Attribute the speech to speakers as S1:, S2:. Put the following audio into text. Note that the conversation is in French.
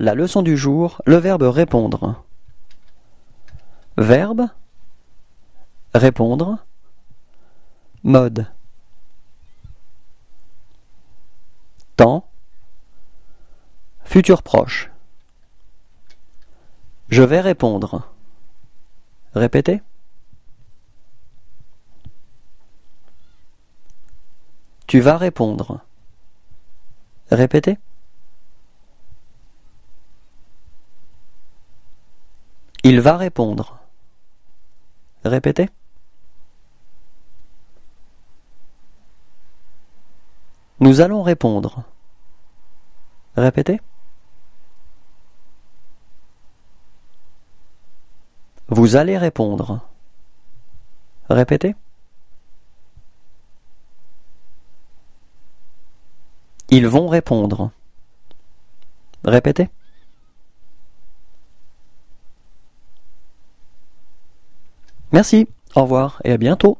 S1: La leçon du jour, le verbe répondre. Verbe Répondre Mode Temps Futur proche Je vais répondre. Répétez. Tu vas répondre. Répétez. Il va répondre. Répétez. Nous allons répondre. Répétez. Vous allez répondre. Répétez. Ils vont répondre. Répétez. Merci, au revoir et à bientôt.